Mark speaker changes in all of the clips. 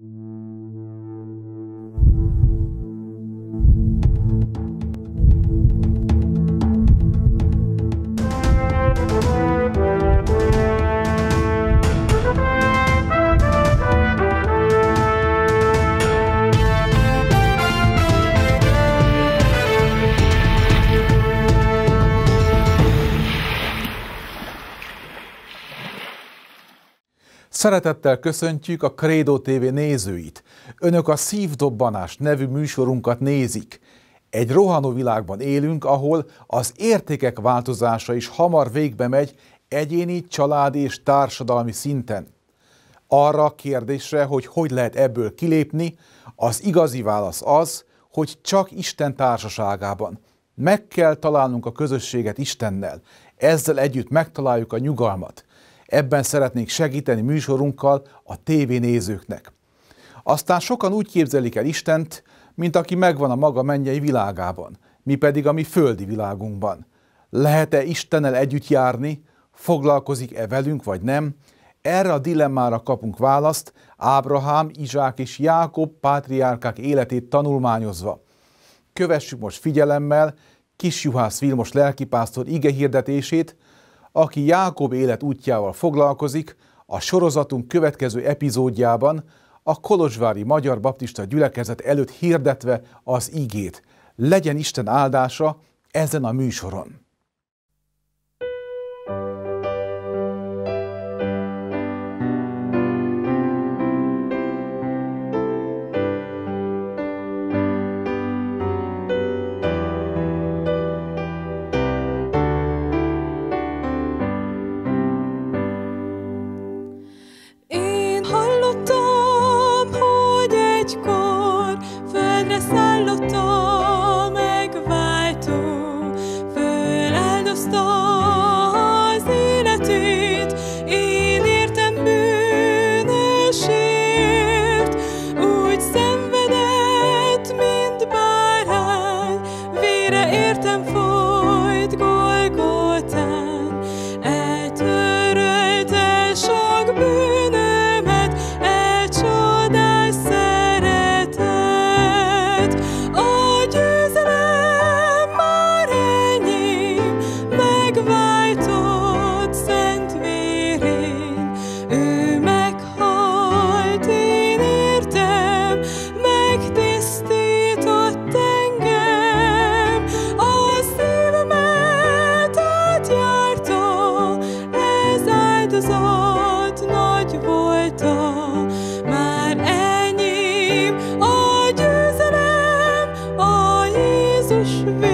Speaker 1: Mm-hmm. Szeretettel köszöntjük a Credo TV nézőit. Önök a Szívdobbanás nevű műsorunkat nézik. Egy rohanó világban élünk, ahol az értékek változása is hamar végbe megy egyéni, családi és társadalmi szinten. Arra a kérdésre, hogy hogy lehet ebből kilépni, az igazi válasz az, hogy csak Isten társaságában. Meg kell találnunk a közösséget Istennel, ezzel együtt megtaláljuk a nyugalmat. Ebben szeretnénk segíteni műsorunkkal a tévénézőknek. Aztán sokan úgy képzelik el Istent, mint aki megvan a maga mennyei világában, mi pedig a mi földi világunkban. Lehet-e Istennel együtt járni, foglalkozik-e velünk vagy nem? Erre a dilemmára kapunk választ Ábrahám, Izsák és Jákob pátriárkák életét tanulmányozva. Kövessük most figyelemmel Kis Juhász Vilmos lelkipásztor ige hirdetését, aki Jákob élet útjával foglalkozik, a sorozatunk következő epizódjában a Kolozsvári Magyar Baptista gyülekezet előtt hirdetve az igét. Legyen Isten áldása ezen a műsoron!
Speaker 2: should.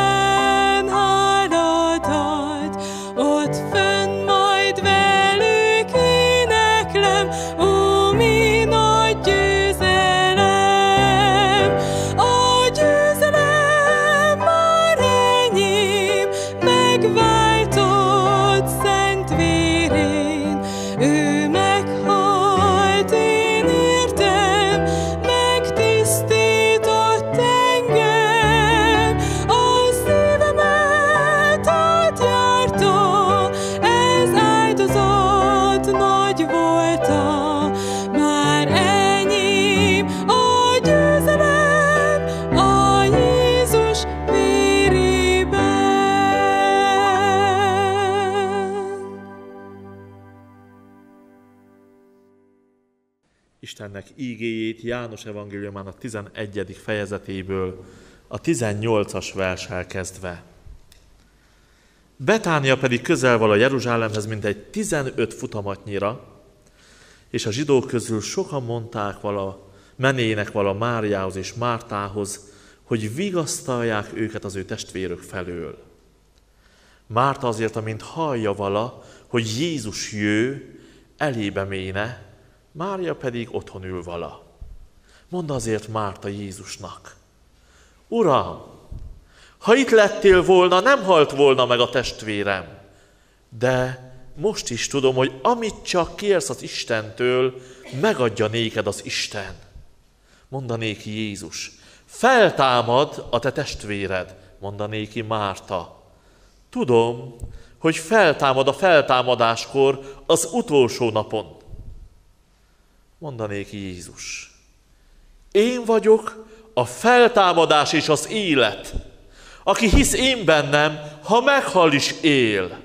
Speaker 2: ígéjét János evangéliumának 11. fejezetéből, a 18-as verssel kezdve. Betánia pedig közel val a Jeruzsálemhez, mint egy 15 futamatnyira, és a zsidók közül sokan mondták vala, menének vala Máriához és Mártához, hogy vigasztalják őket az ő testvérök felől. Márta azért, amint hallja vala, hogy Jézus jő, elébe méne, Mária pedig otthon ül vala. Mondd azért Márta Jézusnak, Uram, ha itt lettél volna, nem halt volna meg a testvérem. De most is tudom, hogy amit csak kérsz az Istentől, megadja néked az Isten. Mondanéki Jézus, feltámad a te testvéred, mondanéki Márta. Tudom, hogy feltámad a feltámadáskor az utolsó napon. Mondanéki Jézus, én vagyok a feltámadás és az élet. Aki hisz én bennem, ha meghal is él.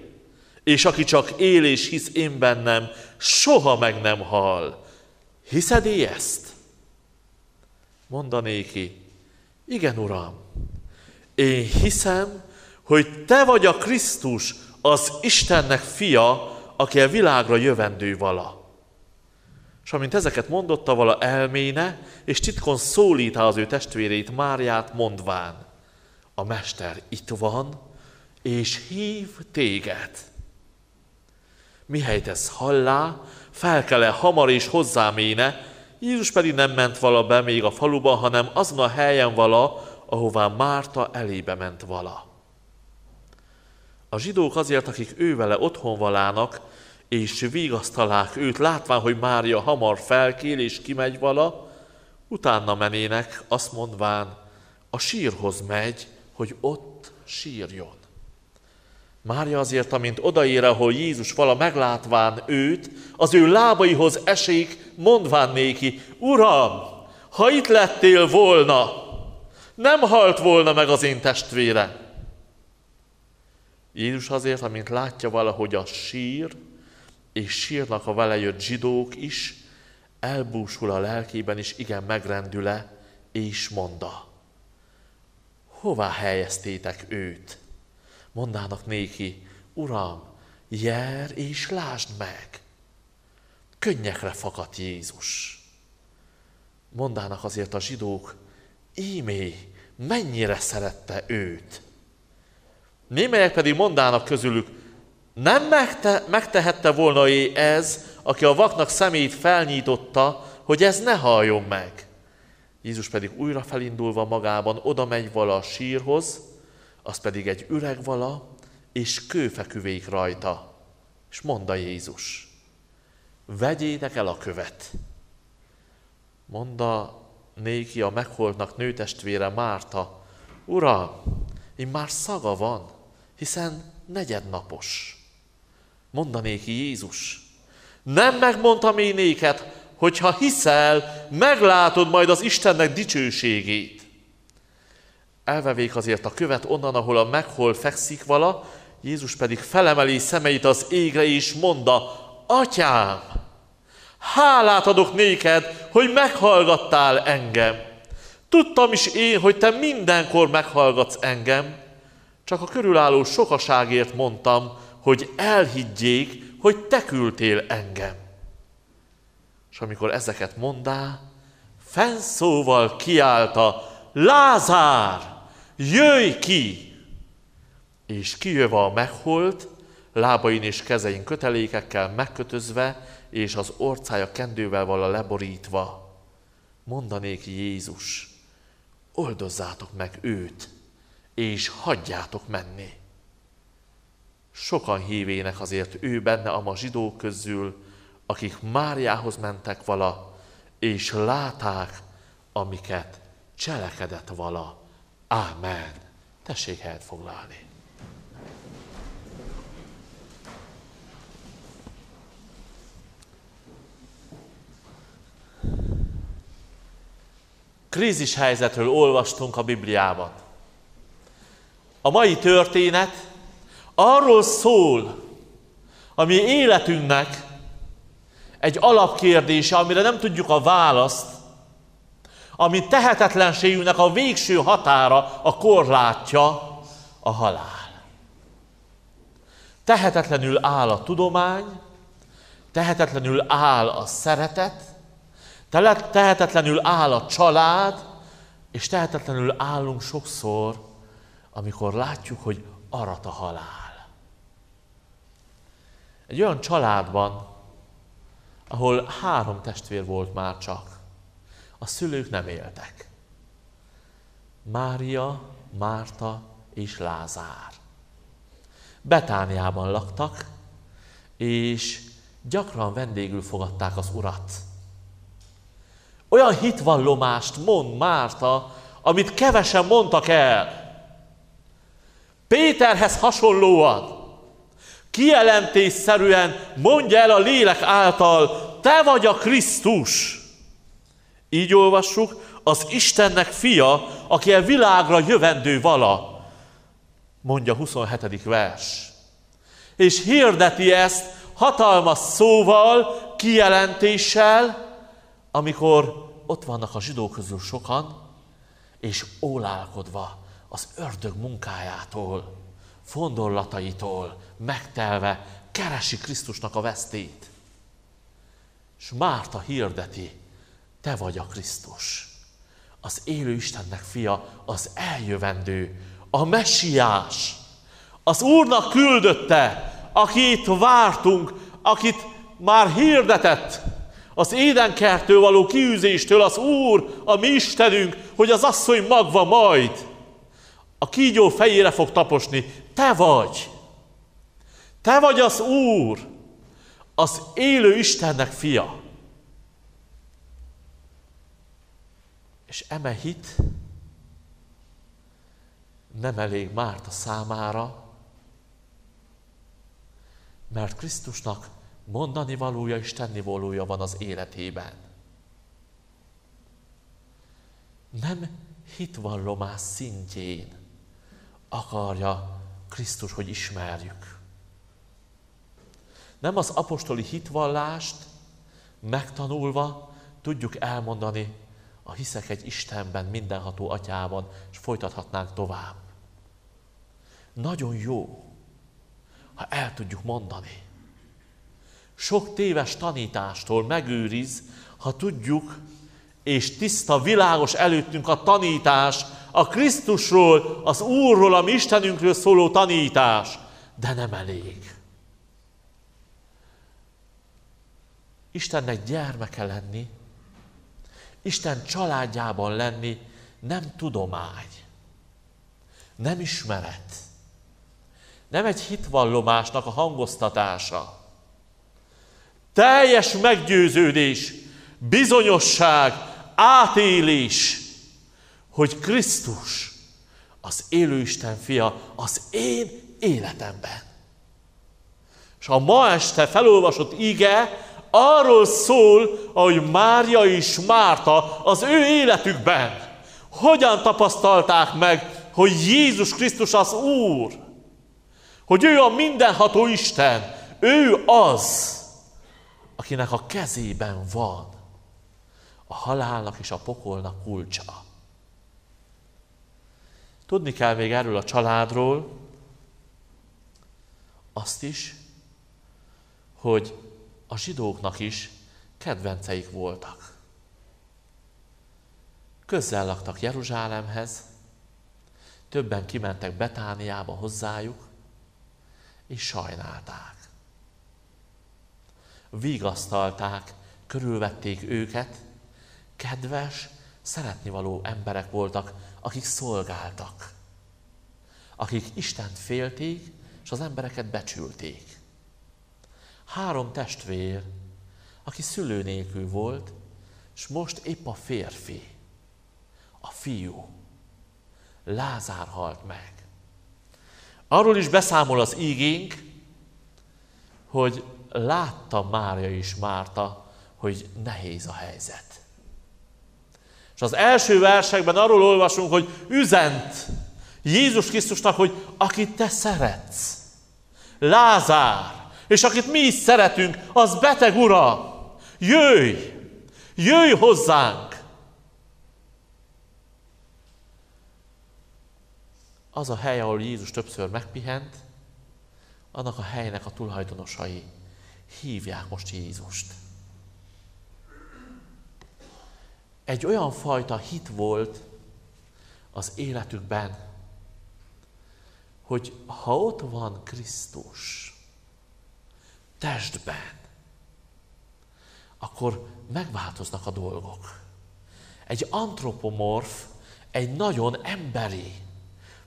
Speaker 2: És aki csak él és hisz én bennem, soha meg nem hal. Hiszed ezt? Mondanéki, igen, Uram, én hiszem, hogy Te vagy a Krisztus, az Istennek fia, aki a világra jövendő vala. És amint ezeket mondotta vala elméne, és titkon szólítá az ő testvérét Máriát mondván, a Mester itt van, és hív téged. Mihelyt ez hallá, felkele hamar és hozzáméne, Jézus pedig nem ment vala be még a faluba, hanem azon a helyen vala, ahová Márta elébe ment vala. A zsidók azért, akik ő vele otthon valának, és vigasztalák őt, látván, hogy Mária hamar felkél és kimegy vala, utána menének, azt mondván, a sírhoz megy, hogy ott sírjon. Mária azért, amint odaér, ahol Jézus vala meglátván őt, az ő lábaihoz esik, mondván néki, Uram, ha itt lettél volna, nem halt volna meg az én testvére. Jézus azért, amint látja valahogy a sír, és sírnak a vele jött zsidók is, elbúsul a lelkében is, igen megrendüle, és mondta, hová helyeztétek őt? Mondának néki, Uram, jár és lásd meg. Könnyekre fakadt Jézus. Mondának azért a zsidók, ímé, mennyire szerette őt. Némelyek pedig mondának közülük, nem megte, megtehette volna ő ez, aki a vaknak szemét felnyította, hogy ez ne halljon meg. Jézus pedig újra felindulva magában oda megy vala a sírhoz, az pedig egy üreg vala, és kőfeküvék rajta. És mondta Jézus, vegyétek el a követ. Mondta néki a megholtnak nőtestvére Márta, Uram, én már szaga van, hiszen negyednapos. Mondanéki Jézus, nem megmondtam én néked, hogy ha hiszel, meglátod majd az Istennek dicsőségét. Elvevék azért a követ onnan, ahol a meghol fekszik vala, Jézus pedig felemeli szemeit az égre, és mondta, Atyám, hálát adok néked, hogy meghallgattál engem. Tudtam is én, hogy te mindenkor meghallgatsz engem, csak a körülálló sokaságért mondtam, hogy elhiggyék, hogy te küldtél engem. És amikor ezeket mondá, fenszóval kiállta, Lázár, jöjj ki! És kijöve a megholt, lábain és kezein kötelékekkel megkötözve, és az orcája kendővel vala leborítva, mondanék Jézus, oldozzátok meg őt, és hagyjátok menni. Sokan hívének azért ő benne a zsidók közül, akik Máriához mentek vala, és láták, amiket cselekedett vala. Ámen. Tessék helyet foglalni. Krízis helyzetről olvastunk a Bibliában. A mai történet arról szól, ami életünknek egy alapkérdése, amire nem tudjuk a választ, ami tehetetlenségünknek a végső határa, a korlátja a halál. Tehetetlenül áll a tudomány, tehetetlenül áll a szeretet, tehetetlenül áll a család, és tehetetlenül állunk sokszor, amikor látjuk, hogy arat a halál. Egy olyan családban, ahol három testvér volt már csak, a szülők nem éltek. Mária, Márta és Lázár. Betániában laktak, és gyakran vendégül fogadták az urat. Olyan hitvallomást mond Márta, amit kevesen mondtak el. Péterhez hasonlóan kijelentésszerűen mondja el a lélek által, te vagy a Krisztus. Így olvassuk, az Istennek fia, aki a világra jövendő vala, mondja 27. vers. És hirdeti ezt hatalmas szóval, kijelentéssel, amikor ott vannak a zsidók közül sokan, és ólálkodva az ördög munkájától, fondorlataitól megtelve keresi Krisztusnak a vesztét. És Márta hirdeti, te vagy a Krisztus, az élő Istennek fia, az eljövendő, a messiás, az Úrnak küldötte, akit vártunk, akit már hirdetett, az édenkertől való kiűzéstől az Úr, a mi Istenünk, hogy az asszony magva majd a kígyó fejére fog taposni. Te vagy! Te vagy az Úr, az élő Istennek fia. És eme hit nem elég Márta számára, mert Krisztusnak mondani valója és tenni valója van az életében. Nem hitvallomás szintjén akarja Krisztus, hogy ismerjük. Nem az apostoli hitvallást megtanulva tudjuk elmondani, a hiszek egy Istenben, mindenható atyában, és folytathatnánk tovább. Nagyon jó, ha el tudjuk mondani. Sok téves tanítástól megőriz, ha tudjuk, és tiszta, világos előttünk a tanítás, a Krisztusról, az Úrról, a mi Istenünkről szóló tanítás, de nem elég. Istennek gyermeke lenni, Isten családjában lenni nem tudomány, nem ismeret, nem egy hitvallomásnak a hangoztatása. Teljes meggyőződés, bizonyosság, átélés, hogy Krisztus az élő Isten fia az én életemben. És a ma este felolvasott ige arról szól, ahogy Mária és Márta az ő életükben. Hogyan tapasztalták meg, hogy Jézus Krisztus az Úr, hogy ő a mindenható Isten, ő az, akinek a kezében van a halálnak és a pokolnak kulcsa. Tudni kell még erről a családról azt is, hogy a zsidóknak is kedvenceik voltak. Közel laktak Jeruzsálemhez, többen kimentek Betániába hozzájuk, és sajnálták. Vigasztalták, körülvették őket, kedves, szeretnivaló emberek voltak, akik szolgáltak, akik Istent félték, és az embereket becsülték három testvér, aki szülő nélkül volt, és most épp a férfi, a fiú, Lázár halt meg. Arról is beszámol az ígénk, hogy látta Mária is Márta, hogy nehéz a helyzet. És az első versekben arról olvasunk, hogy üzent Jézus Krisztusnak, hogy akit te szeretsz, Lázár, és akit mi is szeretünk, az beteg ura. Jöjj! Jöjj hozzánk! Az a hely, ahol Jézus többször megpihent, annak a helynek a tulajdonosai hívják most Jézust. Egy olyan fajta hit volt az életükben, hogy ha ott van Krisztus testben, akkor megváltoznak a dolgok. Egy antropomorf, egy nagyon emberi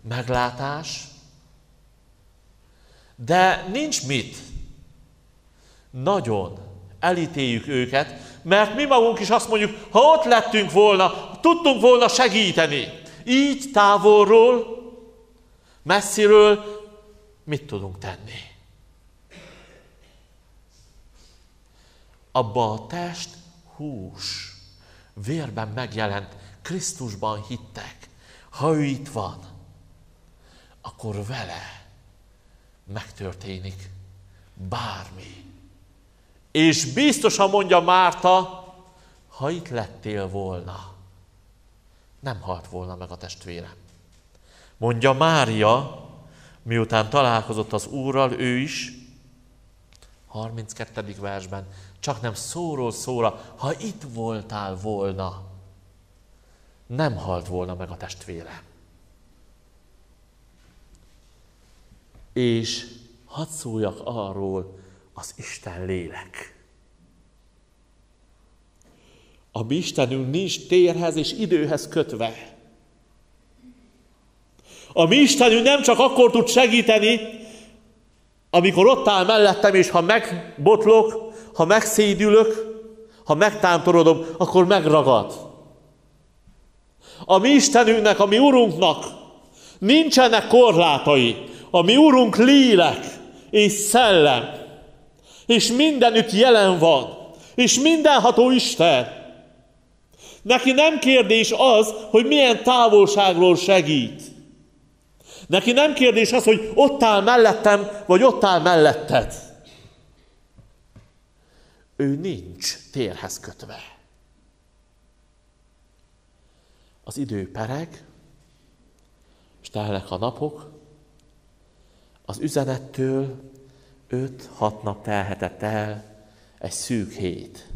Speaker 2: meglátás, de nincs mit. Nagyon elítéljük őket, mert mi magunk is azt mondjuk, ha ott lettünk volna, tudtunk volna segíteni. Így távolról, messziről mit tudunk tenni? Abba a test, hús, vérben megjelent, Krisztusban hittek. Ha ő itt van, akkor vele megtörténik bármi. És biztosan mondja Márta, ha itt lettél volna, nem halt volna meg a testvérem. Mondja Mária, miután találkozott az Úrral, ő is, 32. versben, csak nem szóról szóra, ha itt voltál volna, nem halt volna meg a testvérem. És hadd szóljak arról, az Isten lélek. A mi Istenünk nincs térhez és időhez kötve. A mi Istenünk nem csak akkor tud segíteni, amikor ott áll mellettem, és ha megbotlok, ha megszédülök, ha megtántorodom, akkor megragad. A mi Istenünknek, a mi Urunknak nincsenek korlátai. A mi Urunk lélek és szellem és mindenütt jelen van, és mindenható Isten. Neki nem kérdés az, hogy milyen távolságról segít. Neki nem kérdés az, hogy ott áll mellettem, vagy ott áll melletted. Ő nincs térhez kötve. Az idő pereg, és telnek a napok, az üzenettől öt-hat nap telhetett el, egy szűk hét.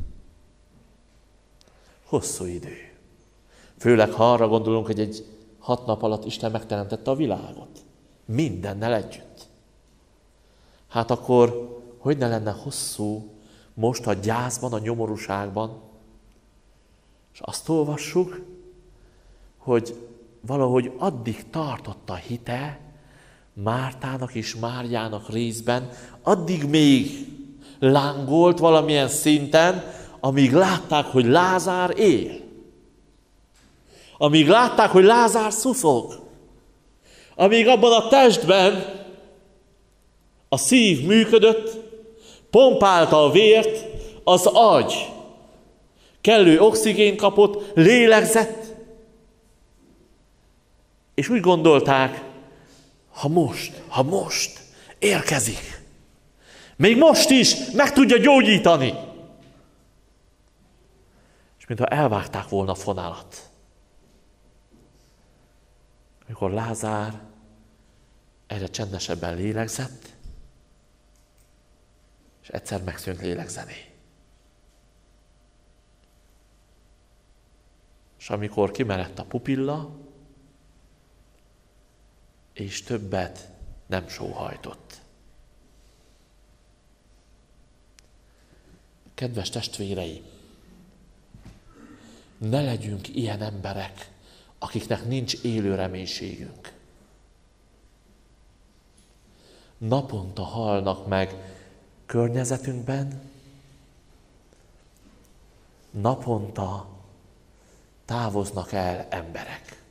Speaker 2: Hosszú idő. Főleg, ha arra gondolunk, hogy egy hat nap alatt Isten megteremtette a világot. Mindennel együtt. Hát akkor, hogy ne lenne hosszú most a gyászban, a nyomorúságban, és azt olvassuk, hogy valahogy addig tartott a hite, Mártának és Márjának részben, addig még lángolt valamilyen szinten, amíg látták, hogy Lázár él. Amíg látták, hogy Lázár szuszog. Amíg abban a testben a szív működött, pompálta a vért, az agy kellő oxigén kapott, lélegzett, és úgy gondolták, ha most, ha most érkezik, még most is meg tudja gyógyítani. És mintha elvágták volna a fonalat. Amikor Lázár egyre csendesebben lélegzett, és egyszer megszűnt lélegzeni. És amikor kimerett a pupilla, és többet nem sóhajtott. Kedves testvéreim, ne legyünk ilyen emberek, akiknek nincs élő reménységünk. Naponta halnak meg környezetünkben, naponta távoznak el emberek.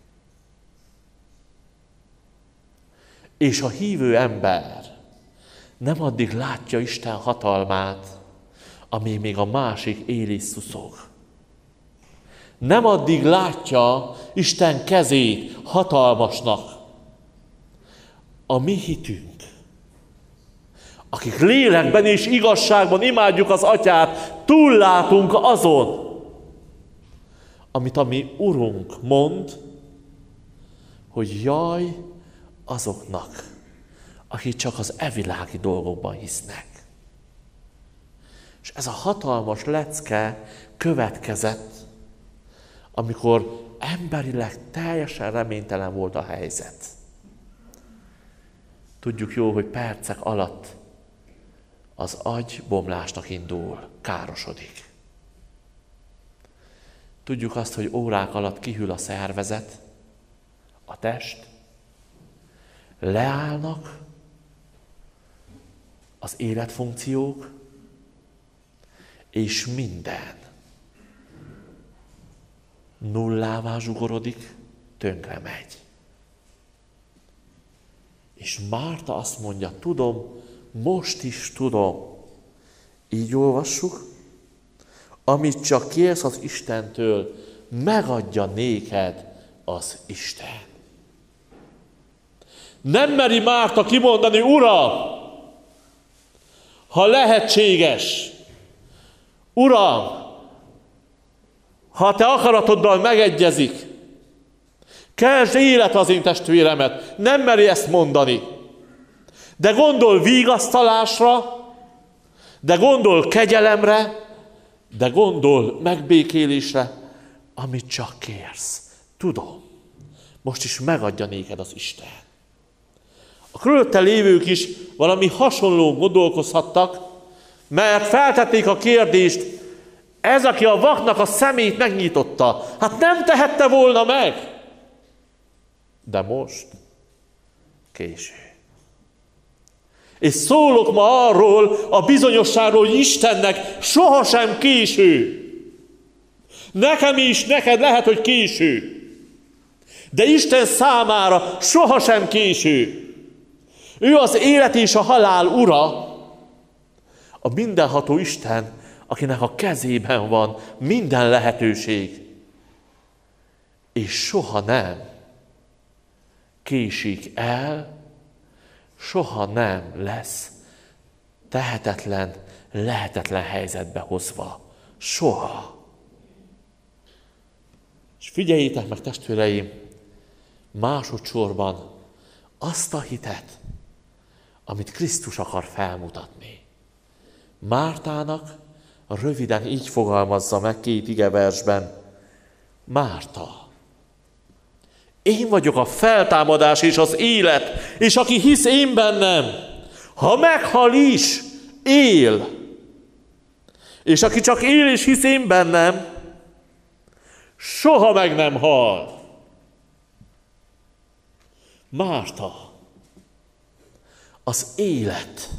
Speaker 2: És a hívő ember nem addig látja Isten hatalmát, ami még a másik éli szuszog. Nem addig látja Isten kezét hatalmasnak. A mi hitünk, akik lélekben és igazságban imádjuk az atyát, túllátunk azon, amit a mi Urunk mond, hogy jaj azoknak, akik csak az evilági dolgokban hisznek. És ez a hatalmas lecke következett, amikor emberileg teljesen reménytelen volt a helyzet. Tudjuk jó, hogy percek alatt az agy bomlásnak indul, károsodik. Tudjuk azt, hogy órák alatt kihűl a szervezet, a test, leállnak az életfunkciók, és minden nullává zsugorodik, tönkre megy. És Márta azt mondja, tudom, most is tudom. Így olvassuk, amit csak kérsz az Istentől, megadja néked az Isten. Nem meri Márta kimondani, Uram, ha lehetséges, Uram, ha te akaratoddal megegyezik, keresd élet az én testvéremet. Nem meri ezt mondani. De gondol vigasztalásra, de gondol kegyelemre, de gondol megbékélésre, amit csak kérsz. Tudom, most is megadja néked az Isten. A körülötte lévők is valami hasonló gondolkozhattak, mert feltették a kérdést, ez, aki a vaknak a szemét megnyitotta, hát nem tehette volna meg. De most késő. És szólok ma arról a bizonyosságról, hogy Istennek sohasem késő. Nekem is, neked lehet, hogy késő. De Isten számára sohasem késő. Ő az élet és a halál ura, a mindenható Isten, akinek a kezében van minden lehetőség, és soha nem késik el, soha nem lesz tehetetlen, lehetetlen helyzetbe hozva. Soha. És figyeljétek meg, testvéreim, másodszorban azt a hitet, amit Krisztus akar felmutatni. Mártának röviden így fogalmazza meg két igeversben. Márta, én vagyok a feltámadás és az élet, és aki hisz én bennem, ha meghal is, él. És aki csak él és hisz én bennem, soha meg nem hal. Márta, az élet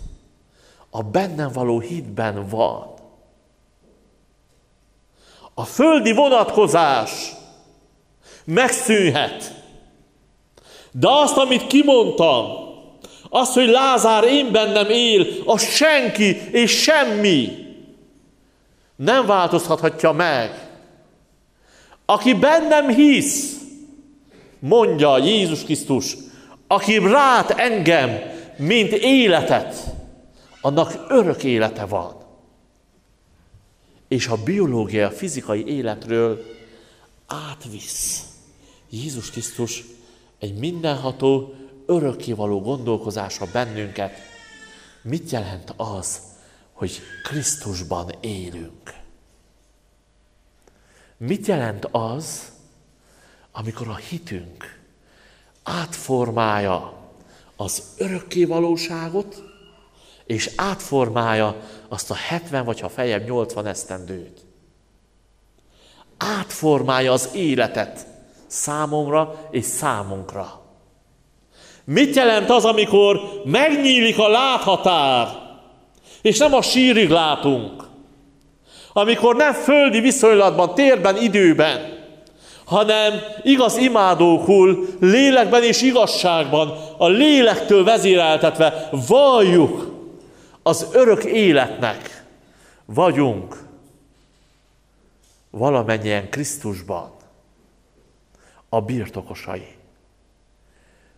Speaker 2: a bennem való hitben van. A földi vonatkozás megszűnhet. De azt, amit kimondtam, az, hogy Lázár én bennem él, az senki és semmi nem változhatja meg. Aki bennem hisz, mondja Jézus Krisztus, aki rát engem, mint életet, annak örök élete van. És a biológia, a fizikai életről átvisz. Jézus Krisztus egy mindenható, örökkévaló gondolkozásra bennünket. Mit jelent az, hogy Krisztusban élünk? Mit jelent az, amikor a hitünk átformálja az örökké valóságot, és átformálja azt a 70 vagy ha fejebb 80 esztendőt átformálja az életet számomra és számunkra. Mit jelent az, amikor megnyílik a láthatár, és nem a sírig látunk, amikor nem földi viszonylatban, térben, időben, hanem igaz imádókul, lélekben és igazságban, a lélektől vezéreltetve valljuk az örök életnek vagyunk valamennyien Krisztusban a birtokosai.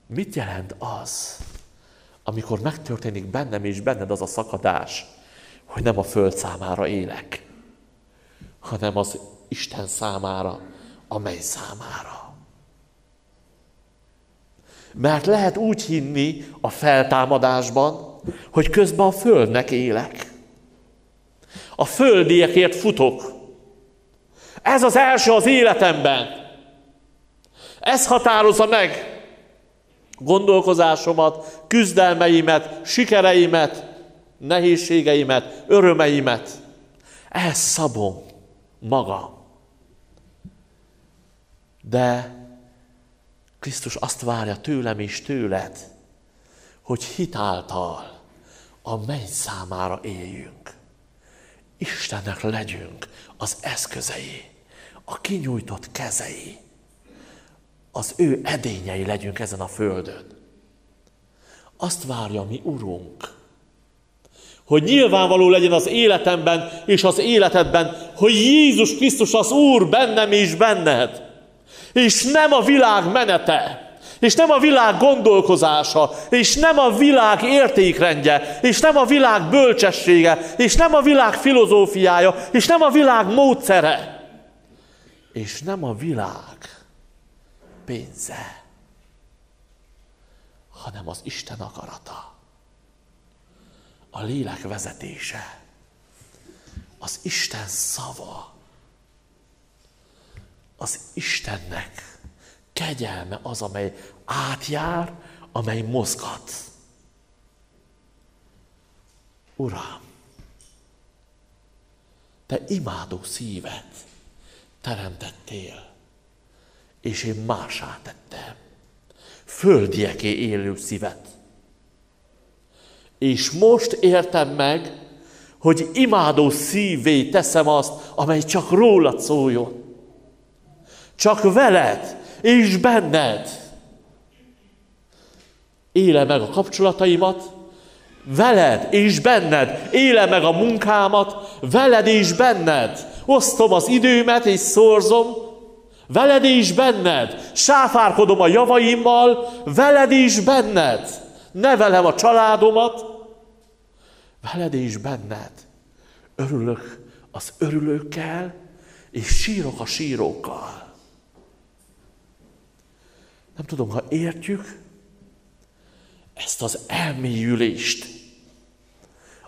Speaker 2: Mit jelent az, amikor megtörténik bennem és benned az a szakadás, hogy nem a föld számára élek, hanem az Isten számára, amely számára. Mert lehet úgy hinni a feltámadásban, hogy közben a földnek élek. A földiekért futok. Ez az első az életemben. Ez határozza meg gondolkozásomat, küzdelmeimet, sikereimet, nehézségeimet, örömeimet. Ehhez szabom maga. De Krisztus azt várja tőlem és tőled, hogy hitáltal a menny számára éljünk. Istennek legyünk az eszközei, a kinyújtott kezei, az ő edényei legyünk ezen a földön. Azt várja mi Urunk, hogy nyilvánvaló legyen az életemben és az életedben, hogy Jézus Krisztus az Úr bennem és benned. És nem a világ menete, és nem a világ gondolkozása, és nem a világ értékrendje, és nem a világ bölcsessége, és nem a világ filozófiája, és nem a világ módszere, és nem a világ pénze, hanem az Isten akarata a lélek vezetése, az Isten szava, az Istennek kegyelme az, amely átjár, amely mozgat. Uram, te imádó szívet teremtettél, és én másá tettem. Földieké élő szívet és most értem meg, hogy imádó szívé teszem azt, amely csak rólad szóljon. Csak veled és benned. Éle meg a kapcsolataimat, veled és benned. Éle meg a munkámat, veled és benned. Osztom az időmet és szorzom, veled és benned. Sáfárkodom a javaimmal, veled és benned. Nevelem a családomat, veled és benned. Örülök az örülőkkel, és sírok a sírókkal. Nem tudom, ha értjük ezt az elmélyülést,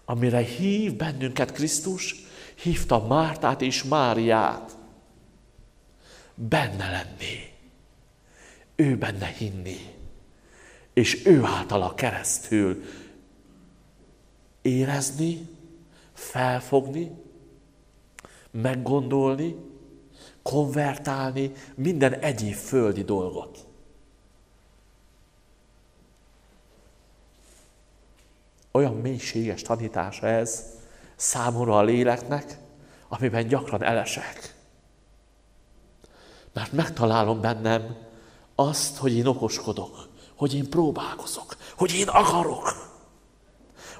Speaker 2: amire hív bennünket Krisztus, hívta Mártát és Máriát. Benne lenni, ő benne hinni, és ő általa keresztül érezni, felfogni, meggondolni, konvertálni minden egyéb földi dolgot. Olyan mélységes tanítása ez számomra a léleknek, amiben gyakran elesek. Mert megtalálom bennem azt, hogy én okoskodok, hogy én próbálkozok, hogy én akarok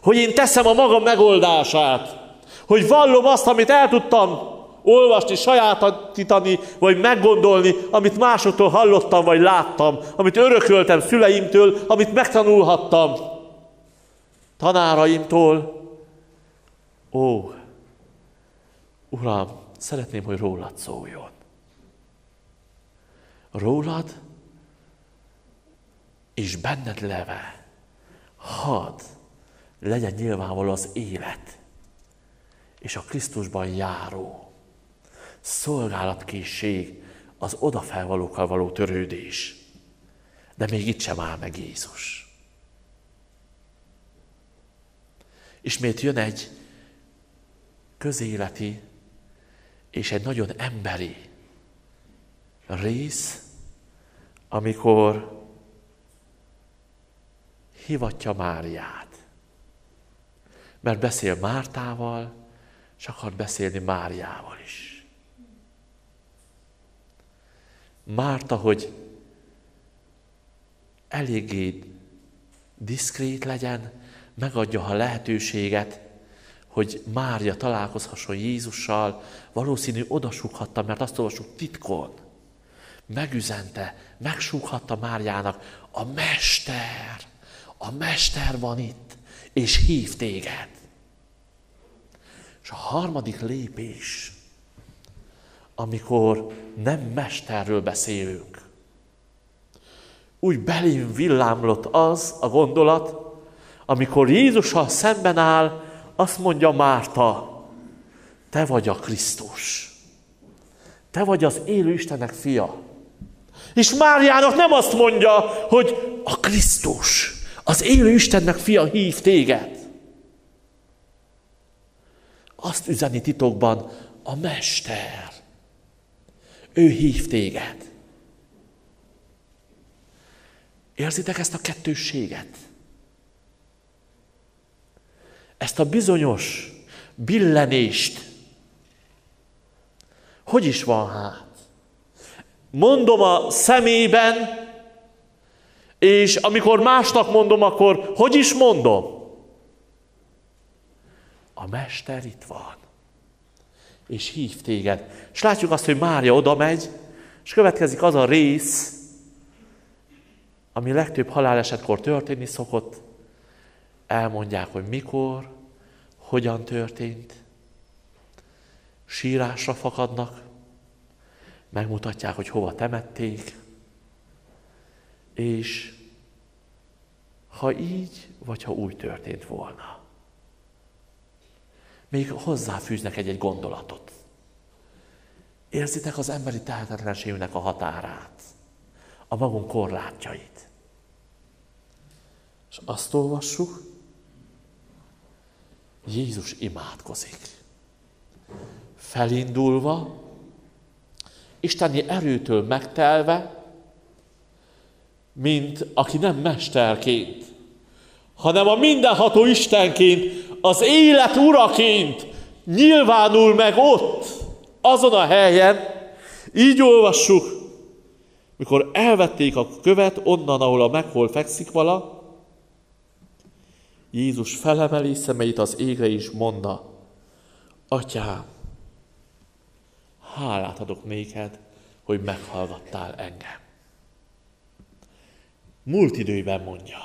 Speaker 2: hogy én teszem a magam megoldását, hogy vallom azt, amit el tudtam olvasni, sajátítani, vagy meggondolni, amit másoktól hallottam, vagy láttam, amit örököltem szüleimtől, amit megtanulhattam tanáraimtól. Ó, Uram, szeretném, hogy rólad szóljon. Rólad, és benned leve, hadd legyen nyilvánvaló az élet és a Krisztusban járó szolgálatkészség, az odafelvalókkal való törődés. De még itt sem áll meg Jézus. Ismét jön egy közéleti és egy nagyon emberi rész, amikor hivatja Máriát mert beszél Mártával, és akar beszélni Máriával is. Márta, hogy eléggé diszkrét legyen, megadja a lehetőséget, hogy Mária találkozhasson Jézussal, valószínű odasúghatta, mert azt olvasjuk titkon. Megüzente, megsúghatta Máriának, a Mester, A Mester van itt, és hív téged. És a harmadik lépés, amikor nem Mesterről beszélünk, úgy belém villámlott az a gondolat, amikor Jézussal szemben áll, azt mondja Márta, te vagy a Krisztus. Te vagy az élő Istennek fia. És Máriának nem azt mondja, hogy a Krisztus, az élő Istennek fia hív téged. Azt üzeni titokban a Mester. Ő hív téged. Érzitek ezt a kettősséget? Ezt a bizonyos billenést. Hogy is van hát? Mondom a szemében, és amikor másnak mondom, akkor hogy is mondom? A Mester itt van, és hív téged. És látjuk azt, hogy Mária oda megy, és következik az a rész, ami legtöbb halálesetkor történni szokott, elmondják, hogy mikor, hogyan történt. Sírásra fakadnak, megmutatják, hogy hova temették, és ha így, vagy ha úgy történt volna. Még hozzáfűznek egy-egy gondolatot. Érzitek az emberi tehetetlenségünknek a határát, a magunk korlátjait. És azt olvassuk, Jézus imádkozik. Felindulva, isteni erőtől megtelve, mint aki nem mesterként, hanem a mindenható Istenként, az élet uraként nyilvánul meg ott, azon a helyen, így olvassuk, mikor elvették a követ onnan, ahol a meghol fekszik vala, Jézus felemeli szemeit az égre is mondta, Atyám, hálát adok néked, hogy meghallgattál engem. Múlt időben mondja.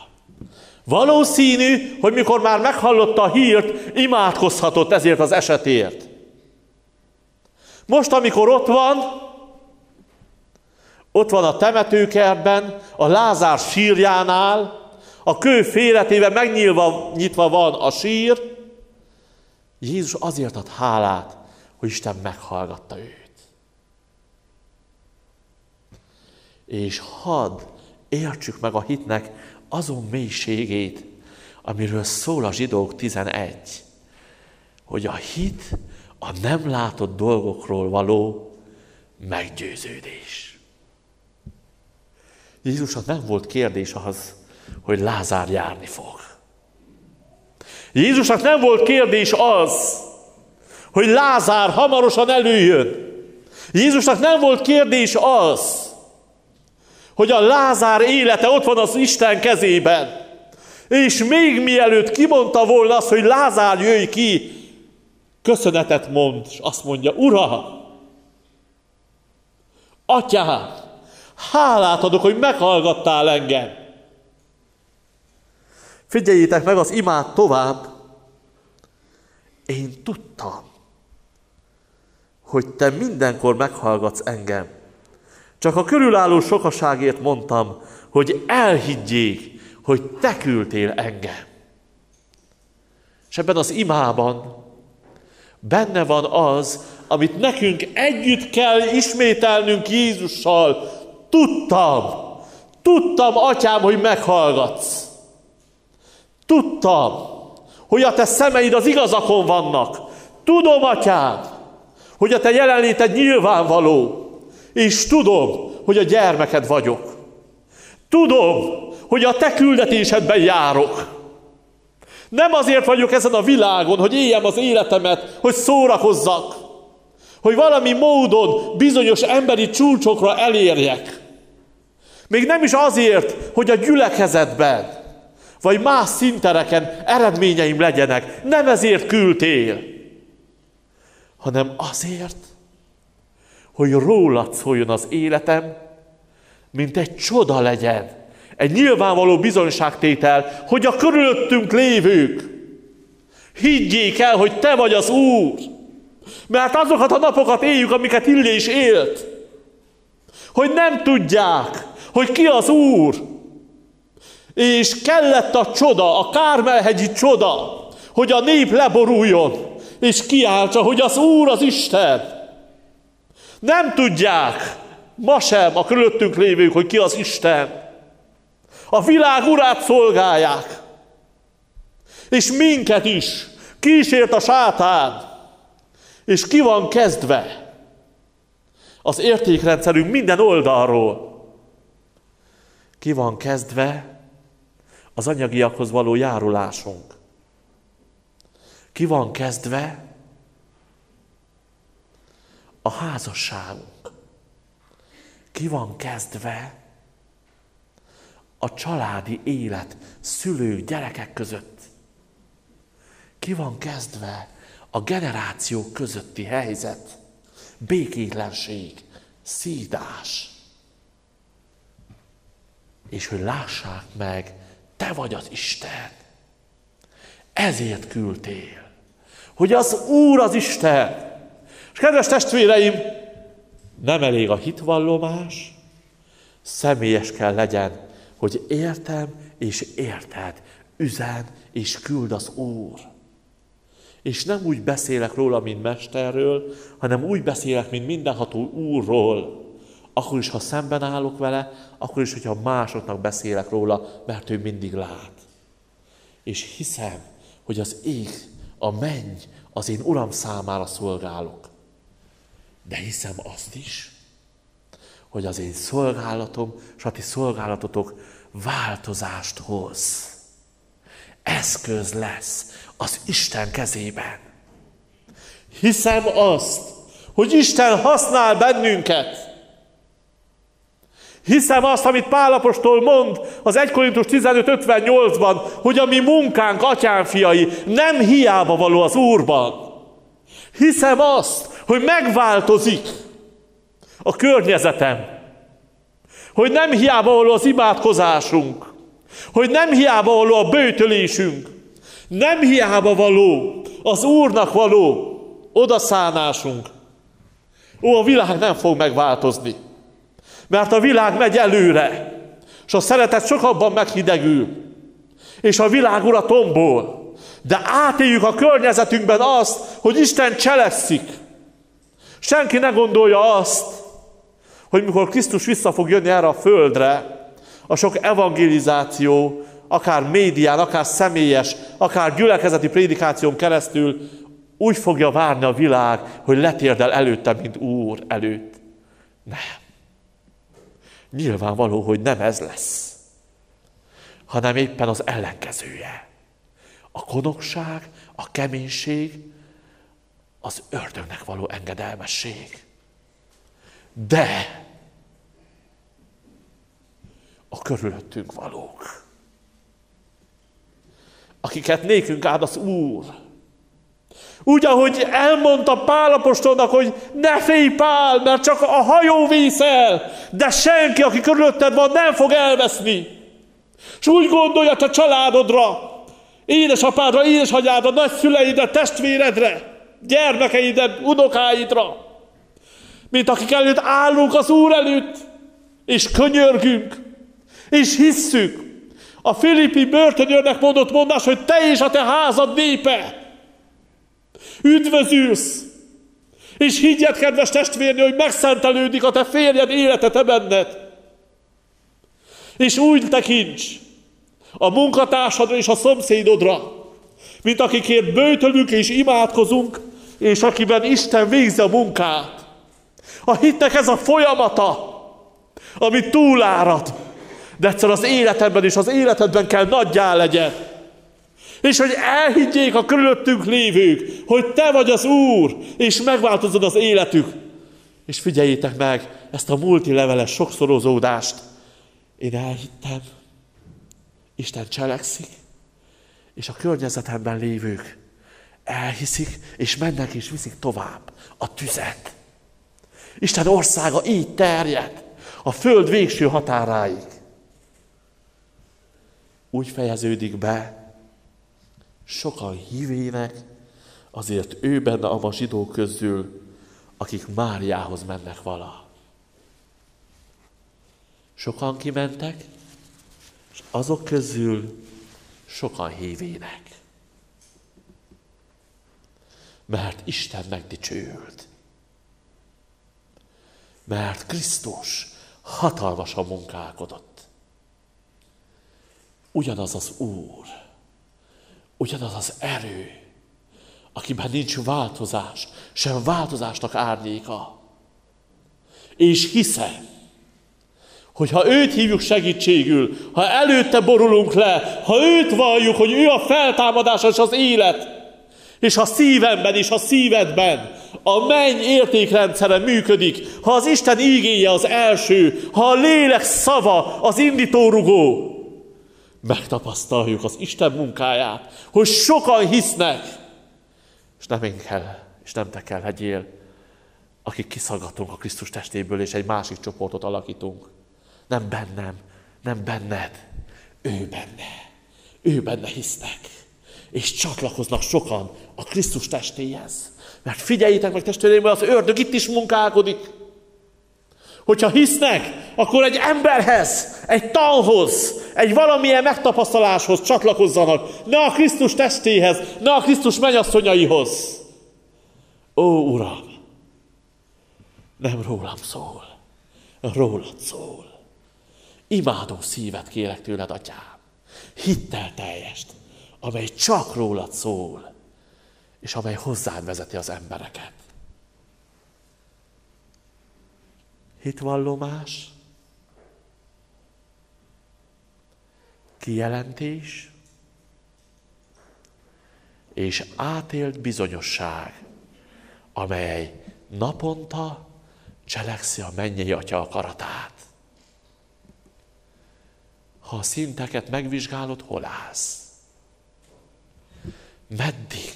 Speaker 2: Valószínű, hogy mikor már meghallotta a hírt, imádkozhatott ezért az esetért. Most, amikor ott van, ott van a temetőkertben, a Lázár sírjánál, a kő félretéve megnyilva nyitva van a sír. Jézus azért ad hálát, hogy Isten meghallgatta őt. És hadd értsük meg a hitnek azon mélységét, amiről szól a zsidók 11, hogy a hit a nem látott dolgokról való meggyőződés. Jézusnak nem volt kérdés az, hogy Lázár járni fog. Jézusnak nem volt kérdés az, hogy Lázár hamarosan előjön. Jézusnak nem volt kérdés az, hogy a Lázár élete ott van az Isten kezében. És még mielőtt kimondta volna azt, hogy Lázár jöjj ki, köszönetet mond, és azt mondja, Ura, Atyám, hálát adok, hogy meghallgattál engem. Figyeljétek meg az imát tovább. Én tudtam, hogy te mindenkor meghallgatsz engem. Csak a körülálló sokaságért mondtam, hogy elhiggyék, hogy te küldtél engem. És ebben az imában benne van az, amit nekünk együtt kell ismételnünk Jézussal. Tudtam, tudtam, atyám, hogy meghallgatsz. Tudtam, hogy a te szemeid az igazakon vannak. Tudom, atyám, hogy a te jelenléted nyilvánvaló. És tudom, hogy a gyermeked vagyok. Tudom, hogy a te küldetésedben járok. Nem azért vagyok ezen a világon, hogy éljem az életemet, hogy szórakozzak, hogy valami módon bizonyos emberi csúcsokra elérjek. Még nem is azért, hogy a gyülekezetben, vagy más szintereken eredményeim legyenek. Nem ezért küldtél, hanem azért, hogy rólad szóljon az életem, mint egy csoda legyen, egy nyilvánvaló bizonyságtétel, hogy a körülöttünk lévők higgyék el, hogy te vagy az Úr. Mert azokat a napokat éljük, amiket Illé is élt. Hogy nem tudják, hogy ki az Úr. És kellett a csoda, a Kármelhegyi csoda, hogy a nép leboruljon, és kiáltsa, hogy az Úr az Isten. Nem tudják, ma sem a körülöttünk lévők, hogy ki az Isten. A világ urát szolgálják. És minket is kísért a sátán. És ki van kezdve az értékrendszerünk minden oldalról. Ki van kezdve az anyagiakhoz való járulásunk. Ki van kezdve a házasságunk. Ki van kezdve a családi élet szülők, gyerekek között. Ki van kezdve a generációk közötti helyzet, békétlenség, szídás. És hogy lássák meg, te vagy az Isten. Ezért küldtél. Hogy az Úr az Isten. És kedves testvéreim, nem elég a hitvallomás, személyes kell legyen, hogy értem és érted, üzen és küld az Úr. És nem úgy beszélek róla, mint mesterről, hanem úgy beszélek, mint mindenható Úrról. Akkor is, ha szemben állok vele, akkor is, hogyha másoknak beszélek róla, mert ő mindig lát. És hiszem, hogy az ég, a menny az én Uram számára szolgálok. De hiszem azt is, hogy az én szolgálatom és a ti szolgálatotok változást hoz. Eszköz lesz az Isten kezében. Hiszem azt, hogy Isten használ bennünket. Hiszem azt, amit Pálapostól mond az 1 Korintus 15.58-ban, hogy a mi munkánk, atyám fiai, nem hiába való az Úrban. Hiszem azt, hogy megváltozik a környezetem. Hogy nem hiába való az imádkozásunk. Hogy nem hiába való a bőtölésünk. Nem hiába való az Úrnak való odaszánásunk. Ó, a világ nem fog megváltozni. Mert a világ megy előre. És a szeretet sokabban meghidegül. És a világ ura tombol. De átéljük a környezetünkben azt, hogy Isten cselekszik. Senki ne gondolja azt, hogy mikor Krisztus vissza fog jönni erre a földre, a sok evangelizáció, akár médián, akár személyes, akár gyülekezeti prédikáción keresztül úgy fogja várni a világ, hogy letérdel előtte, mint Úr előtt. Nem. Nyilvánvaló, hogy nem ez lesz, hanem éppen az ellenkezője. A konokság, a keménység, az ördögnek való engedelmesség. De a körülöttünk valók, akiket nékünk áld az Úr. Úgy, ahogy elmondta Pálapostolnak, hogy ne félj Pál, mert csak a hajó vész el, de senki, aki körülötted van, nem fog elveszni. És úgy gondolja a családodra, édesapádra, édesanyádra, nagyszüleidre, testvéredre, gyermekeidre, unokáidra, mint akik előtt állunk az Úr előtt, és könyörgünk, és hisszük. A Filippi börtönőrnek mondott mondás, hogy te és a te házad népe. Üdvözülsz! És higgyed, kedves testvérni, hogy megszentelődik a te férjed élete te benned. És úgy tekints a munkatársadra és a szomszédodra, mint akikért bőtölünk és imádkozunk, és akiben Isten végzi a munkát. A hitnek ez a folyamata, ami túlárad, de egyszer az életedben és az életedben kell nagyjá legyen. És hogy elhiggyék a körülöttünk lévők, hogy te vagy az Úr, és megváltozod az életük. És figyeljétek meg ezt a multileveles sokszorozódást. Én elhittem, Isten cselekszik, és a környezetemben lévők elhiszik, és mennek és viszik tovább a tüzet. Isten országa így terjed, a föld végső határáig. úgy fejeződik be, sokan hívének, azért ő benne a zsidók közül, akik Máriához mennek vala. Sokan kimentek, és azok közül sokan hívének. Mert Isten megdicsőült. Mert Krisztus hatalmasan munkálkodott. Ugyanaz az Úr, ugyanaz az erő, akiben nincs változás, sem változásnak árnyéka. És hiszem, hogy ha őt hívjuk segítségül, ha előtte borulunk le, ha őt valljuk, hogy ő a feltámadás és az élet, és ha szívemben és a szívedben a menny értékrendszere működik, ha az Isten ígéje az első, ha a lélek szava az indítórugó, megtapasztaljuk az Isten munkáját, hogy sokan hisznek, és nem én kell, és nem te kell legyél, akik kiszaggatunk a Krisztus testéből, és egy másik csoportot alakítunk. Nem bennem, nem benned, ő benne. Ő benne hisznek. És csatlakoznak sokan a Krisztus testéhez. Mert figyeljétek meg testvéreim, az ördög itt is munkálkodik. Hogyha hisznek, akkor egy emberhez, egy tanhoz, egy valamilyen megtapasztaláshoz csatlakozzanak. Ne a Krisztus testéhez, ne a Krisztus mennyasszonyaihoz. Ó, Uram, nem rólam szól, rólad szól. Imádó szívet kérek tőled, atyám. Hittel teljest, amely csak rólad szól, és amely hozzád vezeti az embereket. Hitvallomás, kijelentés és átélt bizonyosság, amely naponta cselekszi a mennyei atya akaratát. Ha a szinteket megvizsgálod, hol állsz? Meddig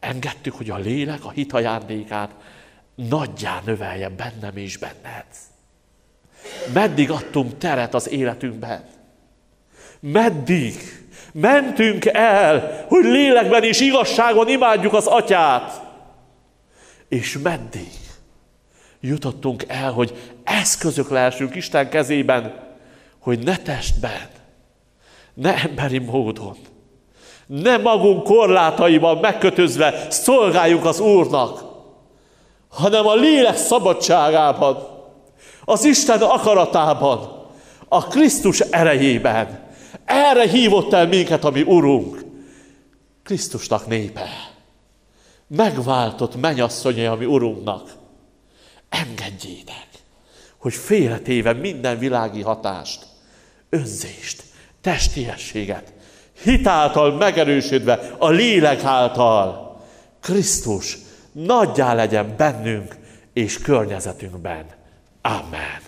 Speaker 2: engedtük, hogy a lélek a hit ajándékát nagyjá növelje bennem és benned? Meddig adtunk teret az életünkben? Meddig mentünk el, hogy lélekben és igazságon imádjuk az atyát? És meddig jutottunk el, hogy eszközök lehessünk Isten kezében, hogy ne testben, ne emberi módon, ne magunk korlátaiban megkötözve szolgáljuk az Úrnak, hanem a lélek szabadságában, az Isten akaratában, a Krisztus erejében. Erre hívott el minket a mi Urunk, Krisztusnak népe. Megváltott mennyasszonyai a mi Urunknak. Engedjétek, hogy félretéve minden világi hatást, önzést, testiességet, hitáltal megerősödve a lélek által Krisztus nagyjá legyen bennünk és környezetünkben. Amen.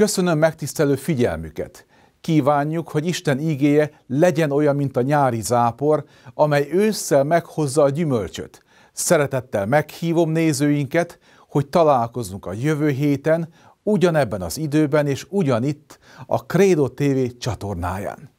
Speaker 3: Köszönöm megtisztelő figyelmüket! Kívánjuk, hogy Isten ígéje legyen olyan, mint a nyári zápor, amely ősszel meghozza a gyümölcsöt. Szeretettel meghívom nézőinket, hogy találkozzunk a jövő héten, ugyanebben az időben és ugyanitt a Credo TV csatornáján.